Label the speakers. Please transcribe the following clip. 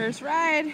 Speaker 1: First ride.